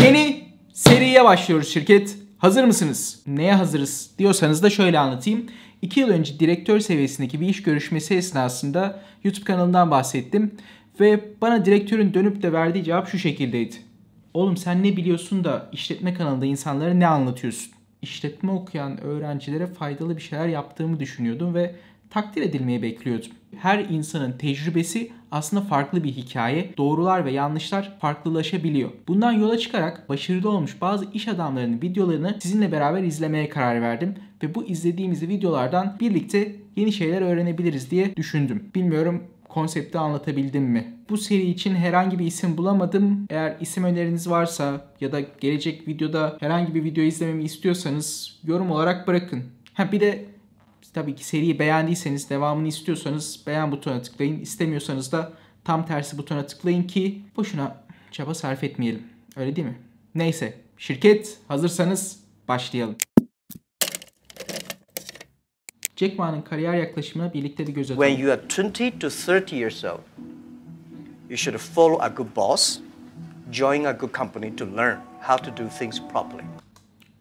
Yeni seriye başlıyoruz şirket. Hazır mısınız? Neye hazırız diyorsanız da şöyle anlatayım. 2 yıl önce direktör seviyesindeki bir iş görüşmesi esnasında YouTube kanalından bahsettim. Ve bana direktörün dönüp de verdiği cevap şu şekildeydi. Oğlum sen ne biliyorsun da işletme kanalında insanlara ne anlatıyorsun? İşletme okuyan öğrencilere faydalı bir şeyler yaptığımı düşünüyordum ve takdir edilmeyi bekliyordum. Her insanın tecrübesi aslında farklı bir hikaye. Doğrular ve yanlışlar farklılaşabiliyor. Bundan yola çıkarak başarılı olmuş bazı iş adamlarının videolarını sizinle beraber izlemeye karar verdim ve bu izlediğimiz videolardan birlikte yeni şeyler öğrenebiliriz diye düşündüm. Bilmiyorum konsepti anlatabildim mi? Bu seri için herhangi bir isim bulamadım. Eğer isim öneriniz varsa ya da gelecek videoda herhangi bir video izlememi istiyorsanız yorum olarak bırakın. Ha bir de tabii ki seriyi beğendiyseniz, devamını istiyorsanız beğen butonuna tıklayın. İstemiyorsanız da tam tersi butona tıklayın ki boşuna çaba sarf etmeyelim. Öyle değil mi? Neyse, şirket hazırsanız başlayalım. Jack Ma'nın kariyer yaklaşımına birlikte bir göz atalım. When you are 20 to 30 years old, you should follow a good boss, join a good company to learn how to do things properly.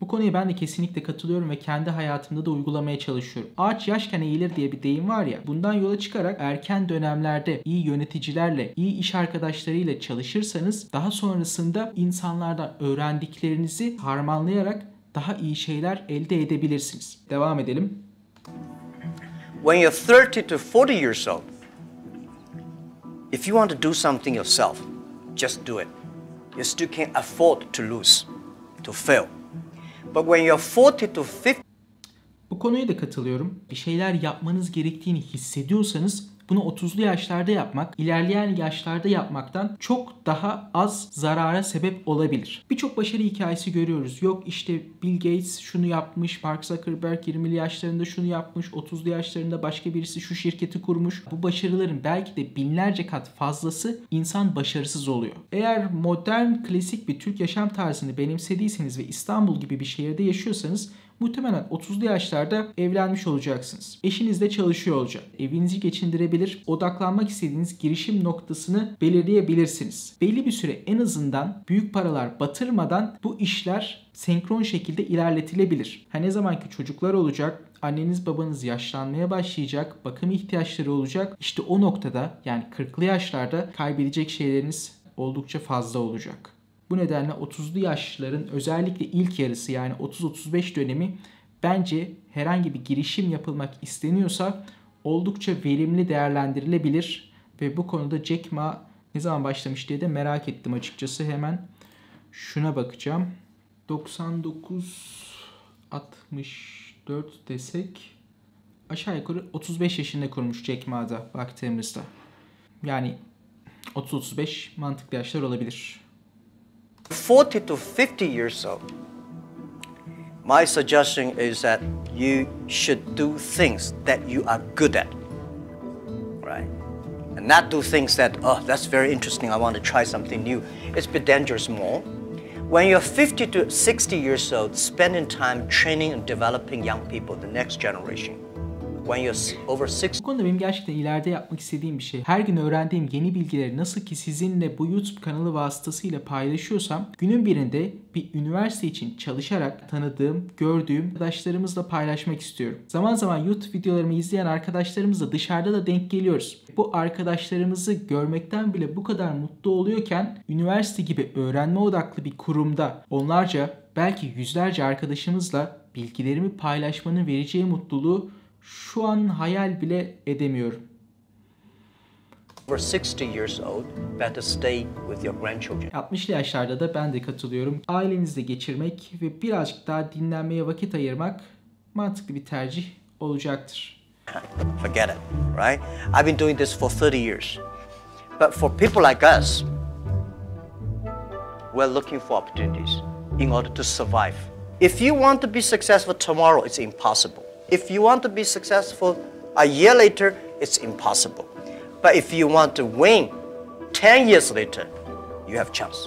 Bu konuya ben de kesinlikle katılıyorum ve kendi hayatımda da uygulamaya çalışıyorum. Ağaç yaşken eğilir diye bir deyim var ya. Bundan yola çıkarak erken dönemlerde iyi yöneticilerle, iyi iş arkadaşlarıyla çalışırsanız daha sonrasında insanlardan öğrendiklerinizi harmanlayarak daha iyi şeyler elde edebilirsiniz. Devam edelim. When you're 30 to 40 years old, if you want to do something yourself, just do it. You still can't afford to lose, to fail. But when you're 40 to 50, Bu konuya da katılıyorum. Bir şeyler yapmanız gerektiğini hissediyorsanız bunu 30'lu yaşlarda yapmak, ilerleyen yaşlarda yapmaktan çok daha az zarara sebep olabilir. Birçok başarı hikayesi görüyoruz. Yok işte Bill Gates şunu yapmış, Mark Zuckerberg 20'li yaşlarında şunu yapmış, 30'lu yaşlarında başka birisi şu şirketi kurmuş. Bu başarıların belki de binlerce kat fazlası insan başarısız oluyor. Eğer modern, klasik bir Türk yaşam tarzını benimsediyseniz ve İstanbul gibi bir şehirde yaşıyorsanız muhtemelen 30'lu yaşlarda evlenmiş olacaksınız. Eşiniz de çalışıyor olacak. Evinizi geçindirebilir, odaklanmak istediğiniz girişim noktasını belirleyebilirsiniz. Belli bir süre en azından büyük paralar batırmadan bu işler senkron şekilde ilerletilebilir. Ha ne zaman ki çocuklar olacak, anneniz babanız yaşlanmaya başlayacak, bakım ihtiyaçları olacak. İşte o noktada yani 40'lı yaşlarda kaybedecek şeyleriniz oldukça fazla olacak. Bu nedenle 30'lu yaşların özellikle ilk yarısı yani 30-35 dönemi bence herhangi bir girişim yapılmak isteniyorsa oldukça verimli değerlendirilebilir ve bu konuda Jack Ma ne zaman başlamış diye de merak ettim açıkçası. Hemen şuna bakacağım. 99 64 desek aşağı yukarı 35 yaşında kurmuş Jack Ma'da baktığımızda. Yani 30-35 mantıklı yaşlar olabilir. 40 to 50 years old, my suggestion is that you should do things that you are good at, right? And not do things that, oh, that's very interesting, I want to try something new. It's a bit dangerous more. When you're 50 to 60 years old, spending time training and developing young people, the next generation. When you're over 60, Bu konuda benim gerçekten ileride yapmak istediğim bir şey. Her gün öğrendiğim yeni bilgileri nasıl ki sizinle bu YouTube kanalı vasıtasıyla paylaşıyorsam günün birinde bir üniversite için çalışarak tanıdığım, gördüğüm arkadaşlarımızla paylaşmak istiyorum. Zaman zaman YouTube videolarımı izleyen arkadaşlarımızla dışarıda da denk geliyoruz. Bu arkadaşlarımızı görmekten bile bu kadar mutlu oluyorken üniversite gibi öğrenme odaklı bir kurumda onlarca belki yüzlerce arkadaşımızla bilgilerimi paylaşmanın vereceği mutluluğu şu an hayal bile edemiyorum. over 60 years old, better stay with your grandchildren. 60'lı yaşlarda da ben de katılıyorum. Ailenizle geçirmek ve birazcık daha dinlenmeye vakit ayırmak mantıklı bir tercih olacaktır. Forget it, right? I've been doing this for 30 years. But for people like us, we're looking for opportunities in order to survive. If you want to be successful tomorrow, it's impossible. If you want to be successful a year later, it's impossible. But if you want to win 10 years later, you have chance.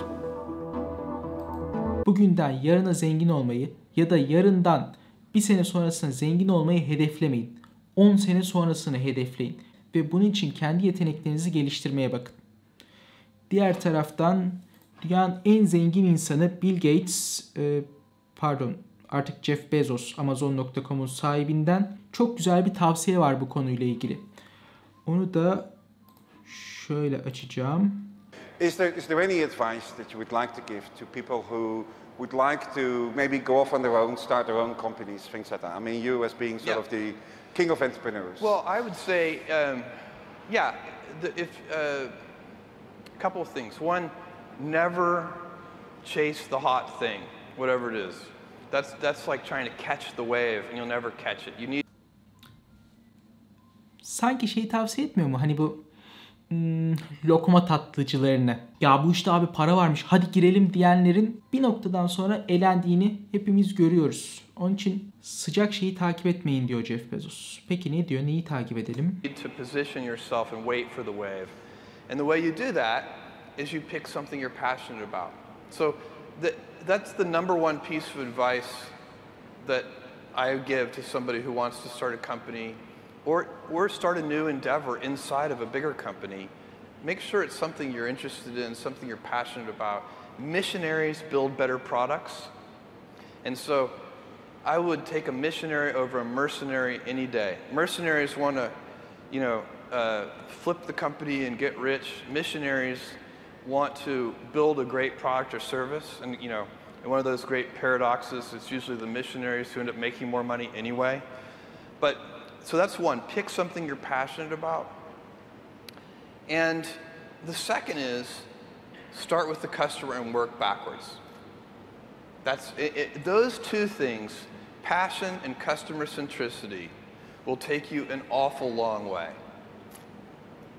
Bugünden yarına zengin olmayı ya da yarından bir sene sonrasına zengin olmayı hedeflemeyin. 10 sene sonrasını hedefleyin ve bunun için kendi yeteneklerinizi geliştirmeye bakın. Diğer taraftan dünyanın en zengin insanı Bill Gates, e, pardon artık Jeff Bezos Amazon.com'un sahibinden çok güzel bir tavsiye var bu konuyla ilgili. Onu da şöyle açacağım. Is there, is there any advice that you would like to give to people who would like to maybe go off on their own, start their own companies, things like that? I mean, you as being sort Yeah. of the king of entrepreneurs. Well, I would say, um, yeah, the, if uh, a couple of things. One, never chase the hot thing, whatever it is. That's that's like trying to catch the wave, and you'll never catch it. You need sanki şeyi tavsiye etmiyor mu? Hani bu hmm, lokma tatlıcılarını. Ya bu işte abi para varmış hadi girelim diyenlerin bir noktadan sonra elendiğini hepimiz görüyoruz. Onun için sıcak şeyi takip etmeyin diyor Jeff Bezos. Peki ne diyor? Neyi takip edelim? to position yourself and wait for the wave. And the way you do that is you pick something you're passionate about. So the, that's the number one piece of advice that I give to somebody who wants to start a company or, or start a new endeavor inside of a bigger company. Make sure it's something you're interested in, something you're passionate about. Missionaries build better products. And so I would take a missionary over a mercenary any day. Mercenaries want to, you know, uh, flip the company and get rich. Missionaries want to build a great product or service. And, you know, and one of those great paradoxes, it's usually the missionaries who end up making more money anyway. But, so that's one, pick something you're passionate about. And the second is start with the customer and work backwards. That's it, it, those two things, passion and customer centricity, will take you an awful long way.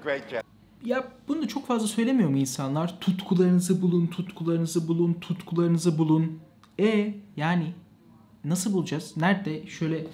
Great, Jeff. Ya bunu da çok fazla söylemiyor mu insanlar? Tutkularınızı bulun, tutkularınızı bulun, tutkularınızı bulun. E yani nasıl bulacağız? Nerede? Şöyle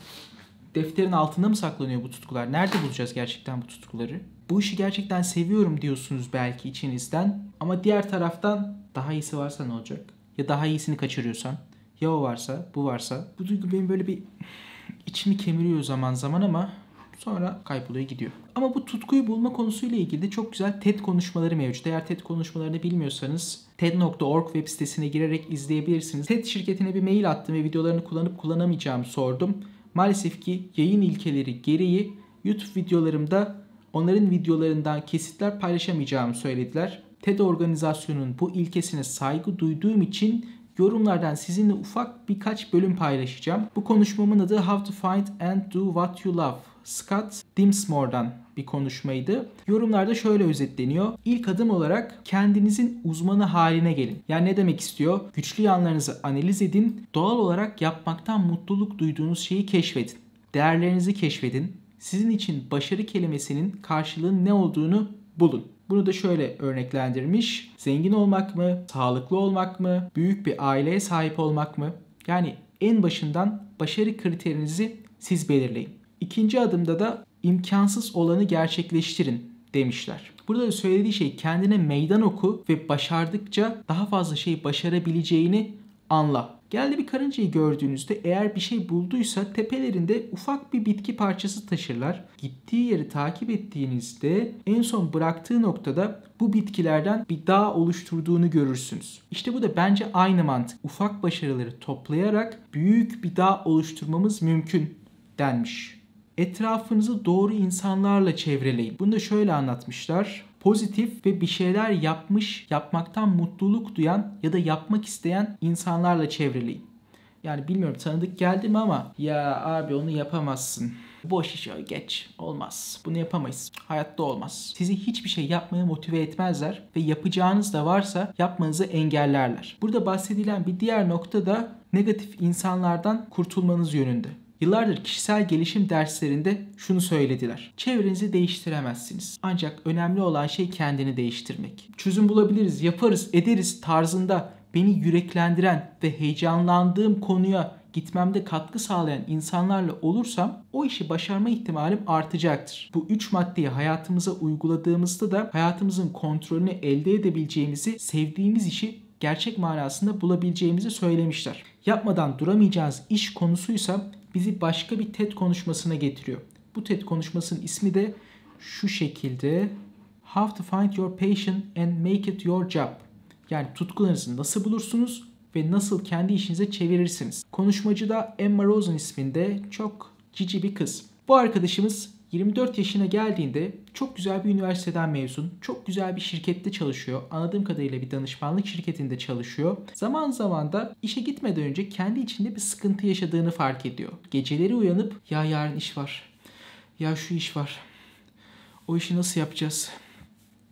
defterin altında mı saklanıyor bu tutkular? Nerede bulacağız gerçekten bu tutkuları? Bu işi gerçekten seviyorum diyorsunuz belki içinizden. Ama diğer taraftan daha iyisi varsa ne olacak? Ya daha iyisini kaçırıyorsan? Ya o varsa, bu varsa? Bu duygu benim böyle bir içimi kemiriyor zaman zaman ama sonra kayboluyor gidiyor. Ama bu tutkuyu bulma konusuyla ilgili de çok güzel TED konuşmaları mevcut. Eğer TED konuşmalarını bilmiyorsanız TED.org web sitesine girerek izleyebilirsiniz. TED şirketine bir mail attım ve videolarını kullanıp kullanamayacağımı sordum. Maalesef ki yayın ilkeleri gereği YouTube videolarımda onların videolarından kesitler paylaşamayacağımı söylediler. TED organizasyonunun bu ilkesine saygı duyduğum için yorumlardan sizinle ufak birkaç bölüm paylaşacağım. Bu konuşmamın adı How to Find and Do What You Love. Scott Dimsmore'dan bir konuşmaydı. Yorumlarda şöyle özetleniyor. İlk adım olarak kendinizin uzmanı haline gelin. Yani ne demek istiyor? Güçlü yanlarınızı analiz edin. Doğal olarak yapmaktan mutluluk duyduğunuz şeyi keşfedin. Değerlerinizi keşfedin. Sizin için başarı kelimesinin karşılığının ne olduğunu bulun. Bunu da şöyle örneklendirmiş. Zengin olmak mı? Sağlıklı olmak mı? Büyük bir aileye sahip olmak mı? Yani en başından başarı kriterinizi siz belirleyin. İkinci adımda da imkansız olanı gerçekleştirin demişler. Burada da söylediği şey kendine meydan oku ve başardıkça daha fazla şey başarabileceğini anla. Geldi bir karıncayı gördüğünüzde eğer bir şey bulduysa tepelerinde ufak bir bitki parçası taşırlar. Gittiği yeri takip ettiğinizde en son bıraktığı noktada bu bitkilerden bir dağ oluşturduğunu görürsünüz. İşte bu da bence aynı mantık. Ufak başarıları toplayarak büyük bir dağ oluşturmamız mümkün denmiş. Etrafınızı doğru insanlarla çevreleyin. Bunu da şöyle anlatmışlar. Pozitif ve bir şeyler yapmış, yapmaktan mutluluk duyan ya da yapmak isteyen insanlarla çevreleyin. Yani bilmiyorum tanıdık geldi mi ama ya abi onu yapamazsın. Boş iş geç. Olmaz. Bunu yapamayız. Hayatta olmaz. Sizi hiçbir şey yapmaya motive etmezler ve yapacağınız da varsa yapmanızı engellerler. Burada bahsedilen bir diğer nokta da negatif insanlardan kurtulmanız yönünde. Yıllardır kişisel gelişim derslerinde şunu söylediler. Çevrenizi değiştiremezsiniz. Ancak önemli olan şey kendini değiştirmek. Çözüm bulabiliriz, yaparız, ederiz tarzında beni yüreklendiren ve heyecanlandığım konuya gitmemde katkı sağlayan insanlarla olursam o işi başarma ihtimalim artacaktır. Bu üç maddeyi hayatımıza uyguladığımızda da hayatımızın kontrolünü elde edebileceğimizi, sevdiğimiz işi gerçek manasında bulabileceğimizi söylemişler. Yapmadan duramayacağınız iş konusuysa bizi başka bir TED konuşmasına getiriyor. Bu TED konuşmasının ismi de şu şekilde How to find your passion and make it your job. Yani tutkularınızı nasıl bulursunuz ve nasıl kendi işinize çevirirsiniz. Konuşmacıda Emma Rosen isminde çok cici bir kız. Bu arkadaşımız 24 yaşına geldiğinde çok güzel bir üniversiteden mezun, çok güzel bir şirkette çalışıyor. Anladığım kadarıyla bir danışmanlık şirketinde çalışıyor. Zaman zaman da işe gitmeden önce kendi içinde bir sıkıntı yaşadığını fark ediyor. Geceleri uyanıp ya yarın iş var, ya şu iş var, o işi nasıl yapacağız,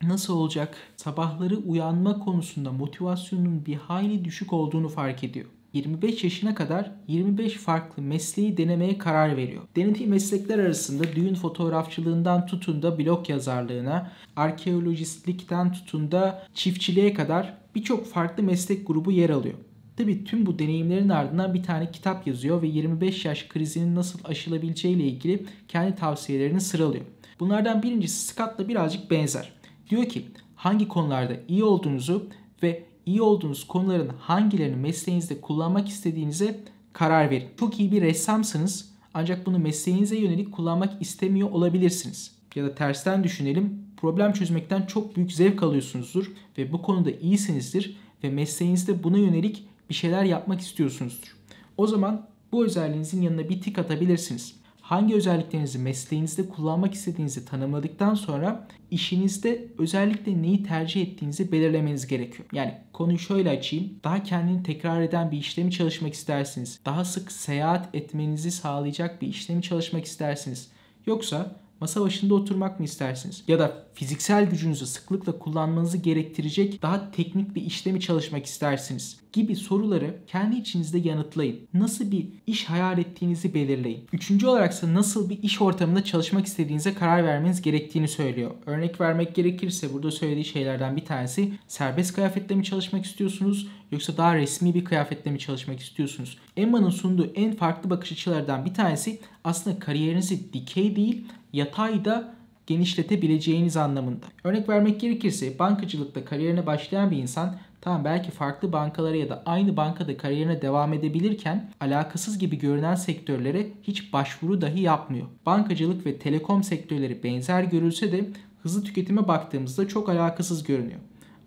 nasıl olacak? Sabahları uyanma konusunda motivasyonun bir hayli düşük olduğunu fark ediyor. 25 yaşına kadar 25 farklı mesleği denemeye karar veriyor. Denediği meslekler arasında düğün fotoğrafçılığından tutun da blog yazarlığına, arkeolojistlikten tutun da çiftçiliğe kadar birçok farklı meslek grubu yer alıyor. Tabi tüm bu deneyimlerin ardından bir tane kitap yazıyor ve 25 yaş krizinin nasıl aşılabileceği ile ilgili kendi tavsiyelerini sıralıyor. Bunlardan birincisi Scott'la birazcık benzer. Diyor ki hangi konularda iyi olduğunuzu ve iyi olduğunuz konuların hangilerini mesleğinizde kullanmak istediğinize karar verin. Çok iyi bir ressamsınız ancak bunu mesleğinize yönelik kullanmak istemiyor olabilirsiniz. Ya da tersten düşünelim. Problem çözmekten çok büyük zevk alıyorsunuzdur ve bu konuda iyisinizdir ve mesleğinizde buna yönelik bir şeyler yapmak istiyorsunuzdur. O zaman bu özelliğinizin yanına bir tik atabilirsiniz hangi özelliklerinizi mesleğinizde kullanmak istediğinizi tanımladıktan sonra işinizde özellikle neyi tercih ettiğinizi belirlemeniz gerekiyor. Yani konuyu şöyle açayım. Daha kendini tekrar eden bir işlemi çalışmak istersiniz. Daha sık seyahat etmenizi sağlayacak bir işlemi çalışmak istersiniz. Yoksa masa başında oturmak mı istersiniz? Ya da fiziksel gücünüzü sıklıkla kullanmanızı gerektirecek daha teknik bir işlemi çalışmak istersiniz? Gibi soruları kendi içinizde yanıtlayın. Nasıl bir iş hayal ettiğinizi belirleyin. Üçüncü olaraksa nasıl bir iş ortamında çalışmak istediğinize karar vermeniz gerektiğini söylüyor. Örnek vermek gerekirse burada söylediği şeylerden bir tanesi serbest kıyafetle mi çalışmak istiyorsunuz yoksa daha resmi bir kıyafetle mi çalışmak istiyorsunuz? Emma'nın sunduğu en farklı bakış açılardan bir tanesi aslında kariyerinizi dikey değil yatay da genişletebileceğiniz anlamında. Örnek vermek gerekirse bankacılıkta kariyerine başlayan bir insan tamam belki farklı bankalara ya da aynı bankada kariyerine devam edebilirken alakasız gibi görünen sektörlere hiç başvuru dahi yapmıyor. Bankacılık ve telekom sektörleri benzer görülse de hızlı tüketime baktığımızda çok alakasız görünüyor.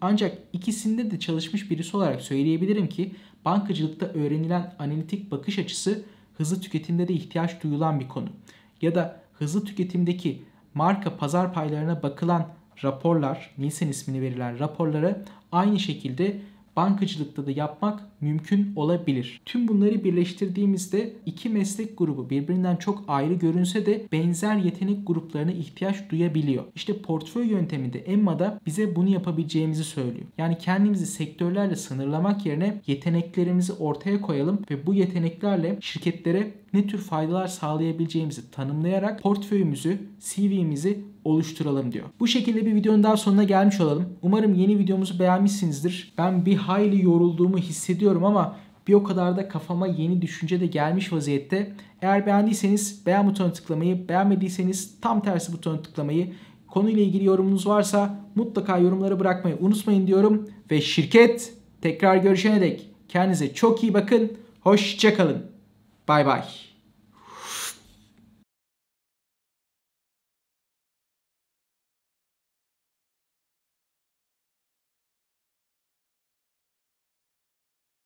Ancak ikisinde de çalışmış birisi olarak söyleyebilirim ki bankacılıkta öğrenilen analitik bakış açısı hızlı tüketimde de ihtiyaç duyulan bir konu. Ya da hızlı tüketimdeki marka pazar paylarına bakılan raporlar, Nielsen ismini verilen raporlara aynı şekilde bankacılıkta da yapmak mümkün olabilir. Tüm bunları birleştirdiğimizde iki meslek grubu birbirinden çok ayrı görünse de benzer yetenek gruplarına ihtiyaç duyabiliyor. İşte portföy yönteminde Emma'da bize bunu yapabileceğimizi söylüyor. Yani kendimizi sektörlerle sınırlamak yerine yeteneklerimizi ortaya koyalım ve bu yeteneklerle şirketlere ne tür faydalar sağlayabileceğimizi tanımlayarak portföyümüzü, CV'mizi oluşturalım diyor. Bu şekilde bir videonun daha sonuna gelmiş olalım. Umarım yeni videomuzu beğenmişsinizdir. Ben bir hayli yorulduğumu hissediyorum ama bir o kadar da kafama yeni düşünce de gelmiş vaziyette. Eğer beğendiyseniz beğen butonuna tıklamayı, beğenmediyseniz tam tersi butona tıklamayı, konuyla ilgili yorumunuz varsa mutlaka yorumlara bırakmayı unutmayın diyorum. Ve şirket tekrar görüşene dek kendinize çok iyi bakın. Hoşçakalın. Bay bay.